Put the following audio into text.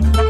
you